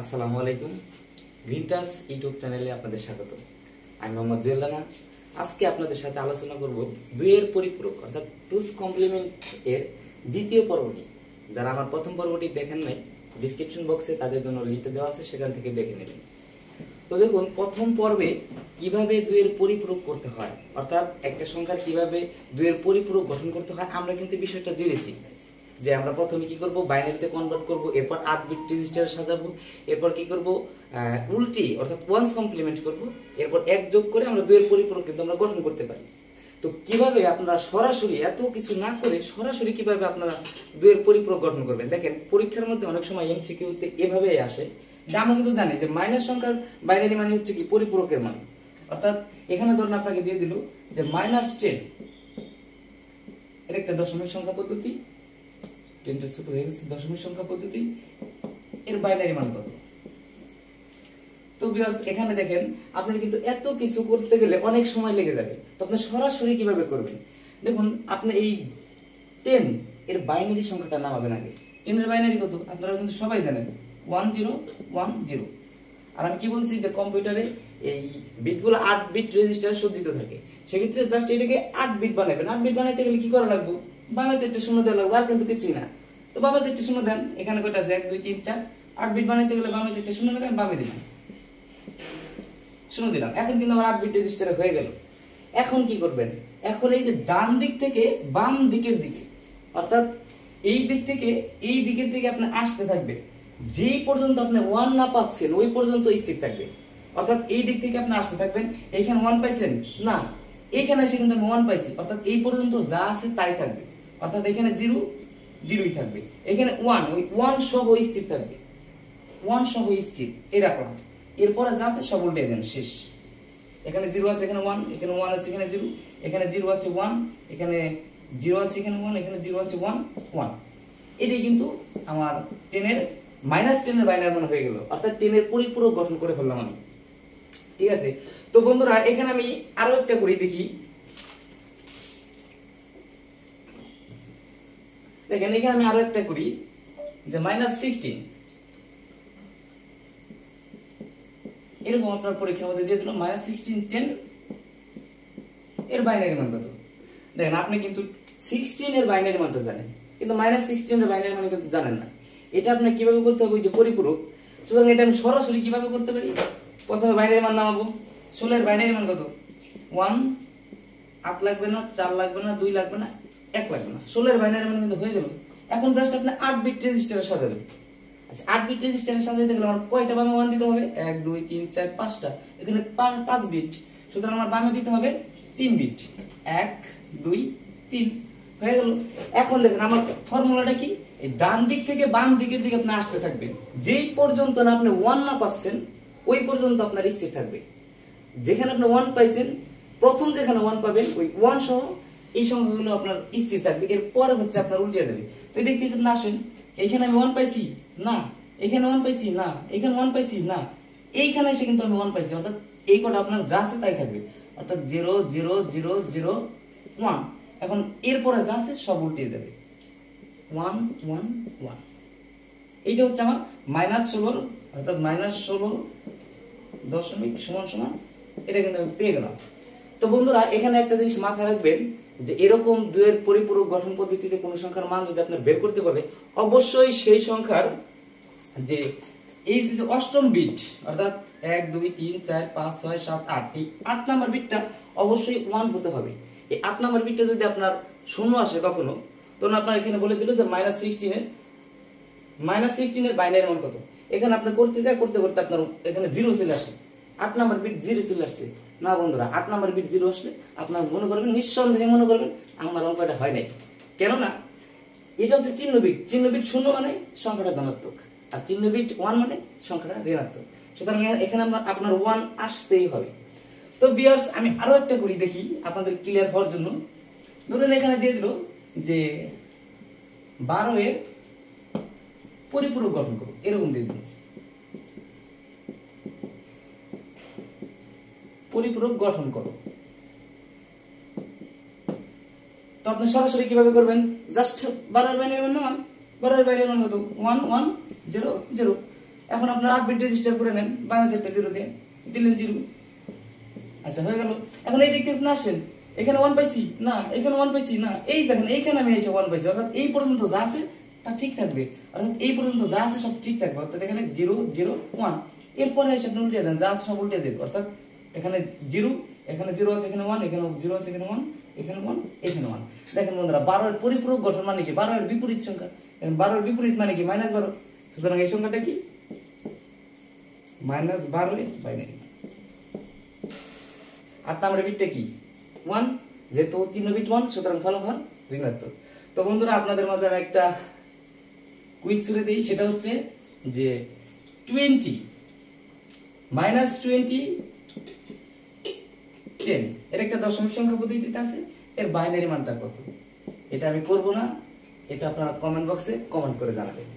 আসসালামু আলাইকুম। Green touch YouTube চ্যানেলে আপনাদের স্বাগত। আমি মোহাম্মদ জুয়েল্লানা আজকে আপনাদের সাথে আলোচনা করব দুইয়ের পরিপূরক, অর্থাৎ টুস কমপ্লিমেন্ট এর দ্বিতীয় পর্বটি। যারা আমার প্রথম পর্বটি দেখেন নাই ডিসক্রিপশন বক্সে তাদের জন্য লিঙ্ক দেওয়া আছে, সেখান থেকে দেখে নেবেন। তো দেখুন, প্রথম পর্বে কীভাবে দুইয়ের পরিপূরক করতে হয়, অর্থাৎ একটা সংখ্যার কীভাবে দুইয়ের পরিপূরক গঠন করতে হয়, আমরা কিন্তু বিষয়টা জেনেছি। যে আমরা প্রথমে কি করব? বাইনারিতে কনভার্ট করব, এরপর আট বিট রেজিস্টার সাজাবো, এরপর কি করব? উল্টি, অর্থাৎ ওয়ান্স কমপ্লিমেন্ট করব, এরপর এক যোগ করে আমরা দুইয়ের পরিপূরক কিন্তু আমরা গঠন করতে পারি। তো কীভাবে আপনারা সরাসরি এত কিছু না করে সরাসরি কীভাবে আপনারা দুইয়ের পরিপূরক গঠন করবেন? দেখেন, পরীক্ষার মধ্যে অনেক সময় এমসিকিউতে এভাবেই আসে। যে আমরা কিন্তু জানি যে মাইনাস সংখ্যার বাইনারি মানে হচ্ছে কি? পরিপূরকের মান। অর্থাৎ এখানে ধরুন আপনাকে দিয়ে দিল যে মাইনাস টেন এর একটা দশমিক সংখ্যা পদ্ধতি। টেন টু ছোট হয়ে দশমিক সংখ্যা পদ্ধতি, এর বাইনারি মান কত? তো ভিউয়ার্স এখানে দেখেন কিন্তু এত কিছু করতে গেলে অনেক সময় লেগে যাবে। তো আপনি সরাসরি কীভাবে করবেন? দেখুন, আপনি এই এর বাইনারি সংখ্যাটা নামাবেন আগে। টেন এর বাইনারি কত? আপনারা কিন্তু সবাই জানেন ওয়ান জিরো ওয়ান জিরো আর আমি কি বলছি যে কম্পিউটারে এই বিটগুলো আট বিট রেজিস্টারে সজ্জিত থাকে। সেক্ষেত্রে জাস্ট এটাকে আট বিট বানাবেন। আট বিট বানাইতে গেলে কি করা লাগবে? বামে চারটে শূন্য দেওয়া লাগবে, আর কিন্তু কিছুই না। তো বামে চারটে শূন্য দেন, এখানে কয়টা আছে? এক, দুই, তিন, চার। আট বিট বানাইতে গেলে বামে চারটে শূন্য লাগান বামে দিলাম। শূন্য দিলাম। এখন কিন্তু আমার আট বিট রেজিস্টারে হয়ে গেল। এখন কি করবেন? এখন এই যে ডান দিক থেকে বাম দিকের দিকে, অর্থাৎ এই দিক থেকে এই দিকের দিকে আপনি আসতে থাকবে। যেই পর্যন্ত আপনি ওয়ান না পাচ্ছেন, ওই পর্যন্ত স্থির থাকবে। অর্থাৎ এই দিক থেকে আপনি আসতে থাকবেন। এইখানে ওয়ান পাইছেন? না। এইখানে এসে কিন্তু আমি ওয়ান পাইছি। অর্থাৎ এই পর্যন্ত যা আছে তাই থাকবে। অর্থাৎ এখানে জিরো, জিরোই থাকবে। এখানে ওয়ান ওই ওয়ান সহ স্থির থাকবে। ওয়ান সহ স্থির, এই রাখলাম এরপরে যা আছে সব উল্টে দেন, শেষ। এখানে জিরো আছে, এখানে ওয়ান এখানে ওয়ান আছে, এখানে জিরো। এখানে জিরো আছে ওয়ান এখানে জিরো আছে, এখানে ওয়ান এখানে জিরো আছে ওয়ান ওয়ান এটাই কিন্তু আমার টেনের মাইনাস টেনের বাইনার মান হয়ে গেল। অর্থাৎ টেনের পরিপূরক গঠন করে ফেললাম আমি। ঠিক আছে? তো বন্ধুরা, এখানে আমি আরও একটা করি, দেখি। দেখেন, এখানে আমি আরও একটা করি, যে মাইনাস সিক্সটিন এরকম আপনার পরীক্ষার মধ্যে দিয়ে দিল মাইনাস সিক্সটিন টেন এর বাইনারি মান কত? দেখেন, আপনি কিন্তু সিক্সটিন এর বাইনারি মানটা জানেন, কিন্তু মাইনাস সিক্সটিন এর বাইনারি মান কিন্তু জানেন না। এটা আপনি কীভাবে করতে হবে যে পরিপূরক? সুতরাং এটা আমি সরাসরি কীভাবে করতে পারি? প্রথমে বাইনারি মান নামাবো। ষোলোর বাইনারি মান কত? ওয়ান আট লাগবে না, চার লাগবে না, দুই লাগবে না এক লাগবে না। ষোলোর বাইনারি মান কিন্তু হয়ে গেল। এখন জাস্ট আপনি আট বিট রেজিস্টারে সাজাবেন আচ্ছা আট বিট রেজিস্টারে সাজাইতে গেলে আমার কয়টা বামে ওয়ান দিতে হবে? এক, দুই, তিন, চার, পাঁচটা। এখানে পাঁচ বিট সুতরাং আমার বামে দিতে হবে তিন বিট এক, দুই, তিন। হয়ে গেল। এখন দেখেন আমার ফর্মুলাটা কি? ডান দিক থেকে বাম দিকের দিকে আপনি আসতে থাকবেন। যেই পর্যন্ত না আপনি ওয়ান না পাচ্ছেন, ওই পর্যন্ত আপনার স্থির থাকবে। যেখানে আপনি ওয়ান পাইছেন, প্রথম যেখানে ওয়ান পাবেন, ওই ওয়ান সহ এই সংখ্যাগুলো আপনার স্থির থাকবে। এরপরে হচ্ছে আপনার উল্টে যাবে। তো দেখতে না আসেন। এইখানে আমি ওয়ান পাইছি, না। এখানে ওয়ান পাইছি, না। এখানে ওয়ান পাইছি, না। এইখানে এসে কিন্তু আমি ওয়ান পাইছি। অর্থাৎ এই কটা আপনার যা আছে তাই থাকবে। অর্থাৎ zero zero zero zero one এখন এরপরে যা আছে সব উল্টে যাবে। ওয়ান ওয়ান ওয়ান এইটা হচ্ছে আমার মাইনাস ষোলোর অর্থাৎ মাইনাস ষোলো দশমিক সমান সমান। এটা কিন্তু আমি পেয়ে গেলাম। তো বন্ধুরা, এখানে একটা জিনিস মাথায় রাখবেন। যে এরকম দুয়ের পরিপূরক গঠন পদ্ধতিতে কোনো সংখ্যার মান যদি আপনার বের করতে বলে, অবশ্যই সেই সংখ্যার যে এই যে অষ্টম বিট অর্থাৎ এক, দুই, তিন, চার, পাঁচ, ছয়, সাত, আট, এই আট নাম্বার বিটটা অবশ্যই ওয়ান হতে হবে। এই আট নাম্বার বিটটা যদি আপনার শূন্য আসে কখনো, তখন আপনার এখানে বলে দিল যে মাইনাস সিক্সটিনের মাইনাস সিক্সটিনের বাইনারি মান কত? এখানে আপনি করতে যায় করতে করতে আপনার এখানে জিরো চলে আসে। আট নাম্বার বিট জিরো চলে আসছে না বন্ধুরা, আট নম্বর বিট জিরো আসলে আপনার মনে করবেন, নিঃসন্দেহে মনে করবেন আমার অঙ্কটা হয় নাই। কেননা, এটা হচ্ছে চিহ্ন বিট। চিহ্ন বিট শূন্য মানে সংখ্যাটা ধনাত্মক, আর চিহ্ন বিট ওয়ান মানে সংখ্যাটা ঋণাত্মক। সুতরাং এখানে আপনার আপনার ওয়ান আসতেই হবে। তো বিয়ার্স আমি আরও একটা করি দেখি, আপনাদের ক্লিয়ার হওয়ার জন্য। ধরুন এখানে দিয়ে দিল যে বারো এর পরিপূরক গঠন করো এরকম দিয়ে দিল। পরিপূরক গঠন করো। তো আপনি সরাসরি কীভাবে করবেন? জাস্ট বারোর বাইনের মান ওয়ান বারোর বাইনের মান কত ওয়ান ওয়ান জিরো জিরো এখন আপনার আট বিট রেজিস্টার করে নেন বাংলা চারটা জিরো দিয়ে। দিলেন জিরো আচ্ছা হয়ে গেল। এখন এই দিক আপনি আসেন। এখানে ওয়ান পাইছি? না, এখানে ওয়ান পাইছি? না, এই দেখেন, এইখানে আমি এসে ওয়ান পাইছি। অর্থাৎ এই পর্যন্ত যা আছে, তা ঠিক থাকবে। অর্থাৎ এই পর্যন্ত যা আছে, সব ঠিক থাকবে। অর্থাৎ এখানে জিরো জিরো ওয়ান এরপরে এসে আপনি উল্টে দেন, যা আছে সব উল্টে দেবেন অর্থাৎ এখানে জিরো এখানে জিরো আছে, এখানে ওয়ান এখানে জিরো আছে, এখানে ওয়ান এখানে ওয়ান এখানে ওয়ান দেখেন বন্ধুরা, বারো এর পরিপূরক গঠন মানে কি? বারো এর বিপরীত সংখ্যা। এখন বারো এর বিপরীত মানে কি? মাইনাস বারো। সুতরাং এই সংখ্যাটা কি? মাইনাস বারো বাইনারি আর তার বিটটা কি? ওয়ান যেহেতু চিহ্ন বিট ওয়ান সুতরাং ফলাফল ঋণাত্মক। তো বন্ধুরা, আপনাদের মাঝে আমি একটা কুইজ ছুড়ে দিই। সেটা হচ্ছে যে টোয়েন্টি মাইনাস টোয়েন্টি টেন এর একটা দশমিক সংখ্যা পদ্ধতিতে আছে, এর বাইনারি মানটা কত? এটা আমি করব না, এটা আপনারা কমেন্ট বক্সে কমেন্ট করে জানাবেন।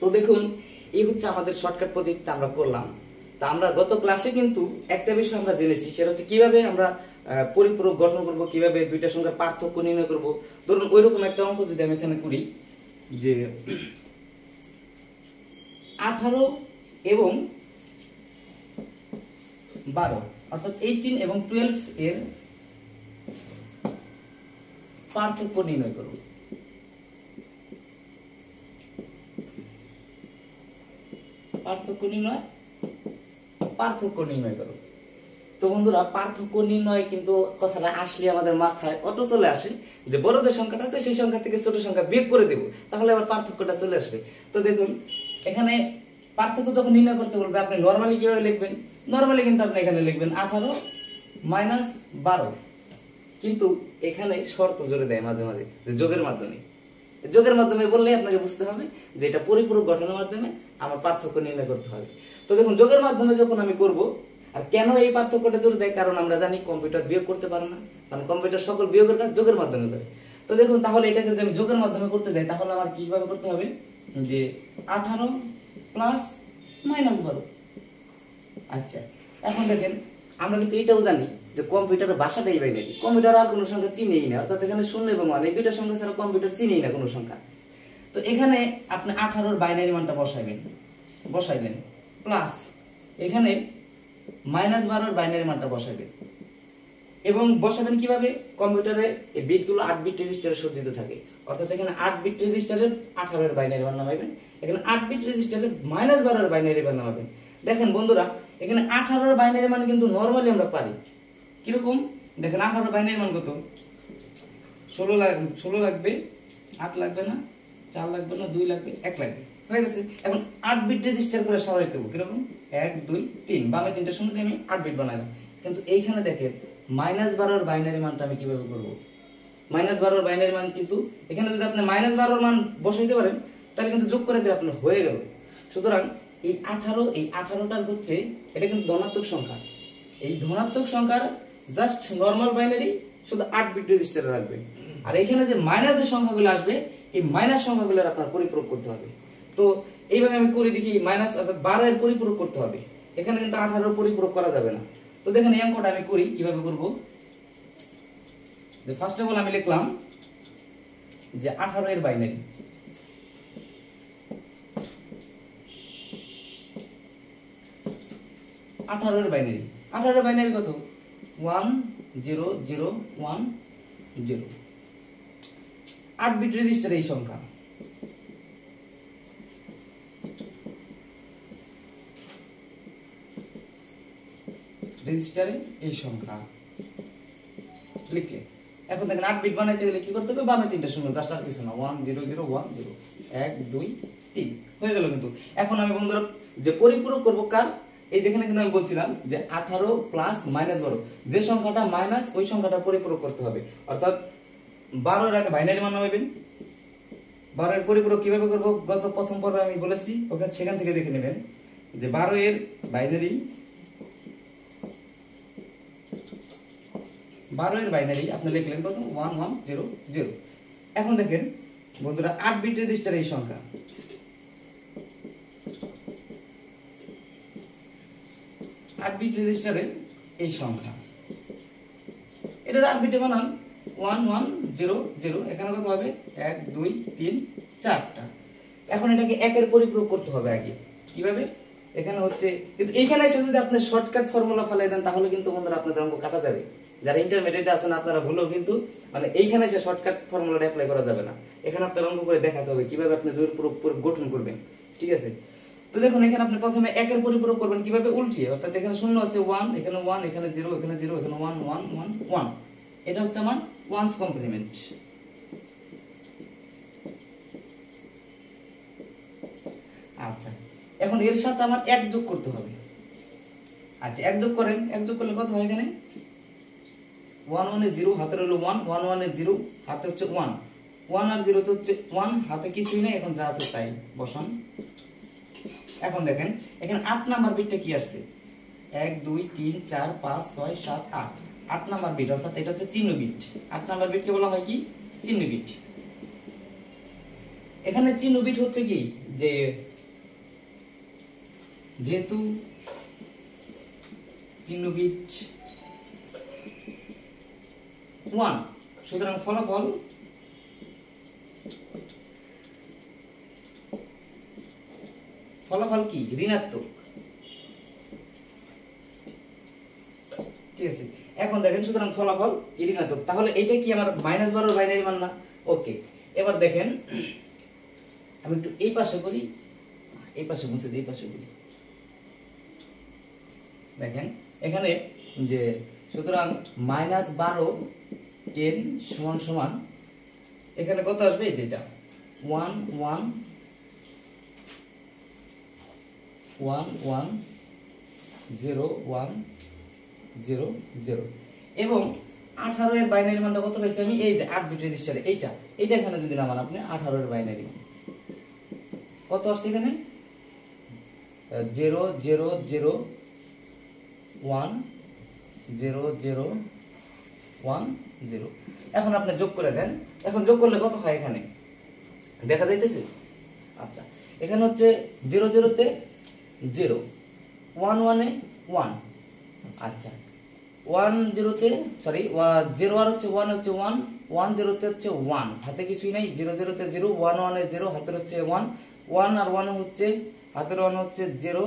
তো দেখুন, এই হচ্ছে আমাদের শর্টকাট পদ্ধতিতে আমরা করলাম। তা আমরা গত ক্লাসে কিন্তু একটা বিষয় আমরা জেনেছি, সেটা হচ্ছে কীভাবে আমরা পরিপূরক গঠন করব, কীভাবে দুইটা সংখ্যার পার্থক্য নির্ণয় করব। ধরুন, ওইরকম একটা অঙ্ক যদি আমি এখানে করি, যে আঠারো এবং বারো। অর্থাৎ এইটিন এবং টুয়েলভ এর পার্থক্য নির্ণয় করব। পার্থক্য নির্ণয় পার্থক্য নির্ণয় করো তো বন্ধুরা, পার্থক্য নির্ণয় কিন্তু কথাটা আসলে আমাদের মাথায় অটো চলে আসে, যে বড়দের সংখ্যাটা আছে, সেই সংখ্যা থেকে ছোট সংখ্যা বিয়োগ করে দেব, তাহলে আবার পার্থক্যটা চলে আসবে। তো দেখুন, এখানে পার্থক্য যখন নির্ণয় করতে বলবে, আপনি নর্মালি কীভাবে লিখবেন? নর্মালি কিন্তু আপনি এখানে লিখবেন আঠারো মাইনাস বারো। কিন্তু এখানে শর্ত জোরে দেয় মাঝে মাঝে, যে যোগের মাধ্যমে। যোগের মাধ্যমে বললে আপনাকে বুঝতে হবে যে এটা পরিপূরক গঠনের মাধ্যমে আমার পার্থক্য নির্ণয় করতে হবে। তো দেখুন, যোগের মাধ্যমে যখন আমি করব, আর কেন এই পার্থক্যটা জোরে দেয়? কারণ আমরা জানি কম্পিউটার বিয়োগ করতে পারে না। কারণ কম্পিউটার সকল বিয়োগের কাজ যোগের মাধ্যমে করে। তো দেখুন, তাহলে এটাকে যদি আমি যোগের মাধ্যমে করতে যাই, তাহলে আমার কীভাবে করতে হবে? যে আঠারো প্লাস মাইনাস বারো। আচ্ছা এখন দেখেন, আমরা কিন্তু এটাও জানি যে কম্পিউটারের ভাষাটাই বাইনারি কম্পিউটার আর কোনো সংখ্যা চিনেই না, অর্থাৎ এখানে শূন্য এবং এই দুইটা সংখ্যা ছাড়া কম্পিউটার চিনেই না কোনো সংখ্যা। তো এখানে আপনি আঠারোর বাইনারি মানটা বসাইবেন, বসাইলেন প্লাস এখানে মাইনাস বারোর বাইনারি মানটা বসাইবেন। এবং বসাবেন কীভাবে? কম্পিউটারে এই বিটগুলো আট বিট রেজিস্টারে সজ্জিত থাকে। অর্থাৎ এখানে আট বিট রেজিস্টারের আঠারোর বাইনারি মান নামাবেন এখানে আট বিট রেজিস্টারে মাইনাস বারোর বাইনারি মান নামাবেন। দেখেন বন্ধুরা এখানে আঠারোর বাইনারি মান কিন্তু নর্মালি আমরা পারি। কীরকম? দেখেন আঠারোর বাইনারি মান কত? ষোলো লাগ ষোলো লাগবে, আট লাগবে না, চার লাগবে না, দুই লাগবে, এক লাগবে। হয়ে গেছে? এখন আট বিট রেজিস্টার করে সাজাই দেবো, কীরকম? এক, দুই, তিন। বামে তিনটা দিয়ে আমি আট বিট বানালাম। কিন্তু এইখানে দেখেন মাইনাস বারোর বাইনারি মানটা আমি কীভাবে করব? মাইনাস বারোর বাইনারি মান কিন্তু, এখানে যদি আপনি মাইনাস বারোর মান বসাইতে পারেন, তাহলে কিন্তু যোগ করে দিলে আপনার হয়ে গেল। সুতরাং এই আঠারো, এই আঠারোটার হচ্ছে, এটা কিন্তু ধনাত্মক সংখ্যা। এই ধনাত্মক সংখ্যার জাস্ট নর্মাল বাইনারি শুধু আট বিট রেজিস্টারে রাখবেন আর এখানে যে মাইনাস যে সংখ্যাগুলো আসবে, এই মাইনাস সংখ্যাগুলোর আপনার পরিপূরক করতে হবে। তো এইভাবে আমি করে দেখি মাইনাস অর্থাৎ বারো এর পরিপূরক করতে হবে। এখানে কিন্তু আঠারোর পরিপূরক করা যাবে না। তো দেখেন এই অঙ্কটা আমি করি, কীভাবে করব? ফার্স্ট অফ অল আমি লিখলাম যে আঠারো এর বাইনারি আঠারো এর বাইনারি আঠারো বাইনারি কত? One zero zero one zero আট বিট রেজিস্টার এই সংখ্যা। রেজিস্টারে এই সংখ্যা। লিখলে। এখন দেখেন আট বিট বানাইতে গেলে কি করতে হবে? বামে তিনটা শূন্য জাস্ট আর কিছু না। One zero zero one zero এক, দুই, তিন। হয়ে গেল কিন্তু। এখন আমি বন্ধুরা, যে পরিপূরক করব কার? এই যেখানে কিন্তু আমি বলছিলাম যে আঠারো প্লাস মাইনাস বারো যে সংখ্যাটা মাইনাস ওই সংখ্যাটা পরিপূরক করতে হবে। অর্থাৎ বারোর আগে বাইনারি মান নামাবেন বারোর পরিপূরক কীভাবে করব? গত প্রথম পর্বে আমি বলেছি ওখানে সেখান থেকে দেখে নেবেন যে বারো এর বাইনারি বারো এর বাইনারি আপনি লিখলেন কত ওয়ান ওয়ান জিরো জিরো এখন দেখেন বন্ধুরা, আট বিট রেজিস্টার এই সংখ্যা। আট বিট রেজিস্টারে এই সংখ্যা। এটার বানান ওয়ান ওয়ান জিরো জিরো এখানে কত হবে? এক, দুই, তিন, চারটা। এখন এটাকে একের করতে হবে আগে। কীভাবে? এখানে হচ্ছে, কিন্তু এসে যদি শর্টকাট ফর্মুলা ফেলাই দেন, তাহলে কিন্তু বন্ধুরা আপনাদের অঙ্ক কাটা যাবে। যারা ইন্টারমিডিয়েট আছেন, আপনারা ভুলেও কিন্তু মানে এইখানে এসে শর্টকাট ফর্মুলাটা অ্যাপ্লাই করা যাবে না। এখানে আপনার অঙ্ক করে দেখাতে হবে কীভাবে আপনি পুরো পুরো গঠন করবেন। ঠিক আছে? তো দেখুন, এখানে আপনি প্রথমে একের পরিপূরক করবেন। কীভাবে উল্টিয়ে অর্থাৎ এখানে শূন্য আছে ওয়ান এখানে ওয়ান এখানে জিরো এখানে জিরো এখানে ওয়ান ওয়ান ওয়ান ওয়ান এটা হচ্ছে আমার ওয়ান্স কমপ্লিমেন্ট আচ্ছা এখন এর সাথে আমার এক যোগ করতে হবে। আচ্ছা এক যোগ করেন। এক যোগ করলে কত হয় এখানে? ওয়ান ওয়ানে জিরো হাতের হলো ওয়ান ওয়ান ওয়ানে জিরো হাতে হচ্ছে ওয়ান ওয়ান আর জিরো তো হচ্ছে ওয়ান হাতে কিছুই নেই, এখন যা আছে তাই, বসান। এখন দেখেন, এখানে আট নাম্বার বিটটা কি আসছে? এক, দুই, তিন, চার, পাঁচ, ছয়, সাত, আট। আট নাম্বার বিট অর্থাৎ এটা হচ্ছে চিহ্ন বিট আট নাম্বার বিটকে বলা হয় কি? চিহ্ন বিট এখানে চিহ্ন বিট হচ্ছে কি? যে, যেহেতু চিহ্ন বিট ওয়ান সুতরাং ফলাফল ফলাফল কি? ঋণাত্মক। ঠিক আছে। এখন দেখেন, সুতরাং ফলাফল ঋণাত্মক। তাহলে এটা কি আমার মাইনাস বারোর বাইনারি মান না? ওকে এবার দেখেন, আমি একটু এই পাশে করি, এই পাশে মুছে দিই, এই পাশে করি। দেখেন, এখানে যে সুতরাং মাইনাস বারো টেন সমান সমান, এখানে কত আসবে? যেটা one one one one zero one zero zero এবং আঠারো এর বাইনারি মানটা কত পাইছি আমি? এই যে আট বিট রেজিস্টারে এইটা। এইটা এখানে যদি নামান আপনি আঠারো এর বাইনারি। কত আসছে এখানে? Zero zero zero one zero zero one zero. এখন আপনি যোগ করে দেন। এখন যোগ করলে কত হয় এখানে? দেখা যাইতেছে? আচ্ছা এখানে হচ্ছে জিরো জিরোতে জিরো ওয়ান ওয়ানে ওয়ান আচ্ছা। ওয়ান জিরোতে সরি জিরো আর হচ্ছে ওয়ান হচ্ছে ওয়ান ওয়ান জিরোতে হচ্ছে ওয়ান হাতে কিছুই নাই জিরো জিরোতে জিরো ওয়ান ওয়ানে জিরো হাতের হচ্ছে ওয়ান ওয়ান আর ওয়ান হচ্ছে, হাতের ওয়ান হচ্ছে জিরো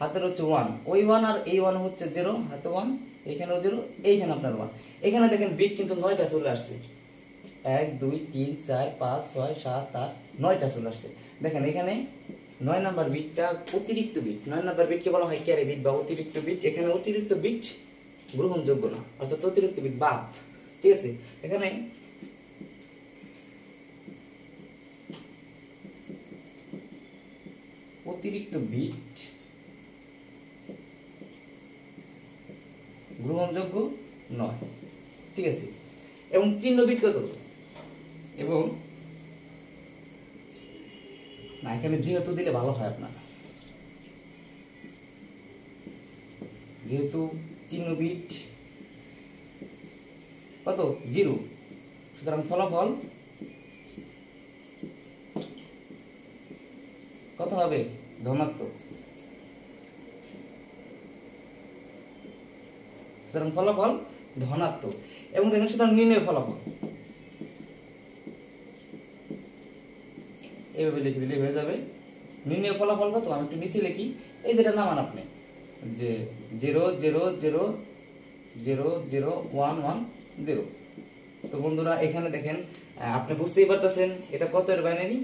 হাতের হচ্ছে ওয়ান ওই ওয়ান আর এই ওয়ান হচ্ছে জিরো হাতে ওয়ান এইখানেও জিরো এইখানে আপনার ওয়ান এখানে দেখেন বিট কিন্তু নয়টা চলে আসছে। এক, দুই, তিন, চার, পাঁচ, ছয়, সাত, আট, নয়টা চলে আসছে। দেখেন এখানে নয় নাম্বার বিটটা অতিরিক্ত বিট নয় নাম্বার বিটকে বলা হয় ক্যারে বিট বা অতিরিক্ত বিট এখানে অতিরিক্ত বিট গ্রহণযোগ্য না, অর্থাৎ অতিরিক্ত বিট বাদ, ঠিক আছে? এখানে অতিরিক্ত বিট গ্রহণযোগ্য নয়, ঠিক আছে? এবং চিহ্ন বিট কত? এবং না এখানে যেহেতু দিলে ভালো হয় আপনার। যেহেতু চিহ্ন বিট কত? জিরো। সুতরাং ফলাফল কত হবে? ধনাত্মক। সুতরাং ফলাফল ধনাত্মক। এবং দেখেন, সুতরাং নির্ণয় ফলাফল। এইভাবে লিখে দিলে হয়ে যাবে। নির্ণয় ফলাফল কত? আমি একটু নিচে লিখি। এই যেটা নামান আপনি। যে zero zero zero zero zero, one one, zero. তো বন্ধুরা, এখানে দেখেন আপনি বুঝতেই পারতেছেন এটা কত এর বাইনারি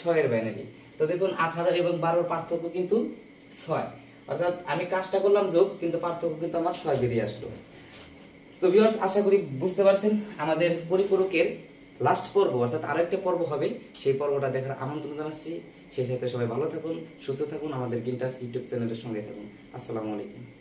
ছয়ের বাইনারি তো দেখুন, আঠারো এবং বারোর পার্থক্য কিন্তু ছয়। অর্থাৎ আমি কাজটা করলাম যোগ, কিন্তু পার্থক্য কিন্তু আমার ছয় বেরিয়ে আসলো। তো ভিউয়ার্স আশা করি বুঝতে পারছেন, আমাদের পরিপূরকের লাস্ট পর্ব, অর্থাৎ আরও একটা পর্ব হবে। সেই পর্বটা দেখার আমন্ত্রণ জানাচ্ছি। সেই সাথে সবাই ভালো থাকুন, সুস্থ থাকুন, আমাদের গিনটাস ইউটিউব চ্যানেলের সঙ্গে থাকুন। আসসালামু আলাইকুম।